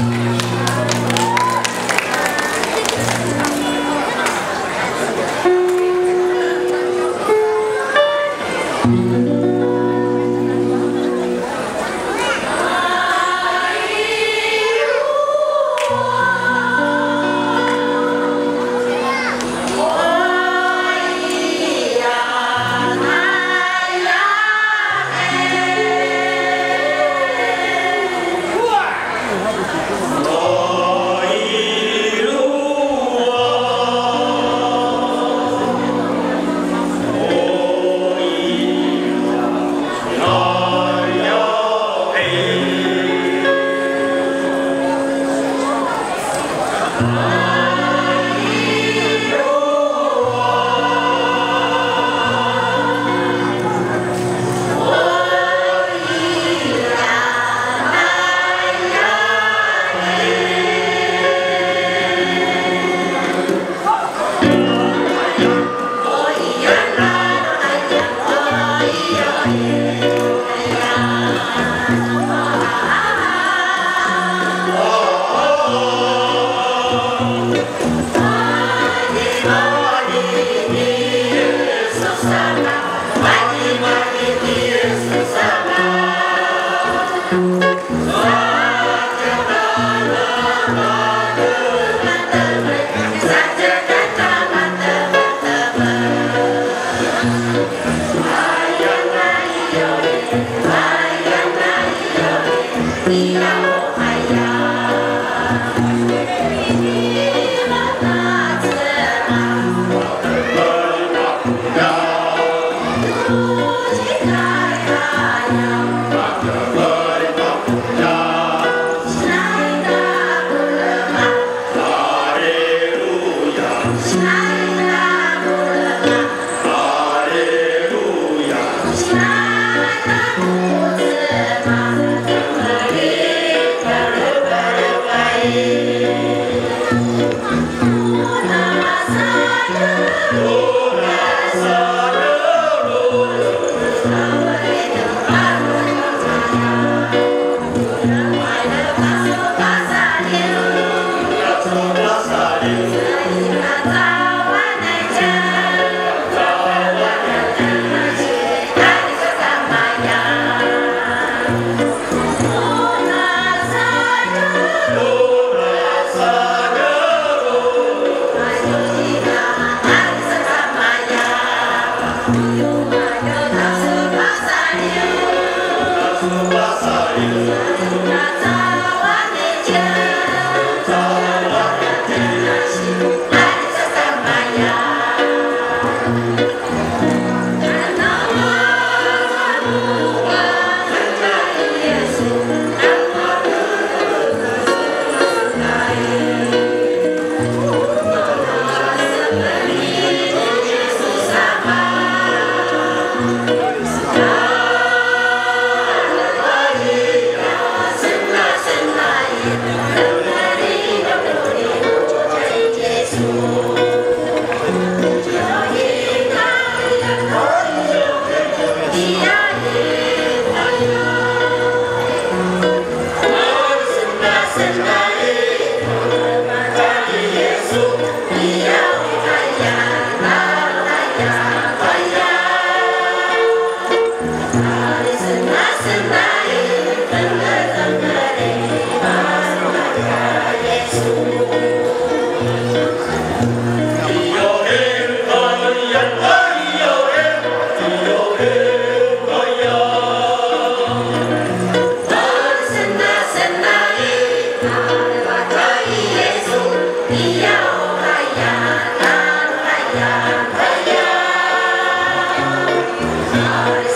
Thank you. Sorry.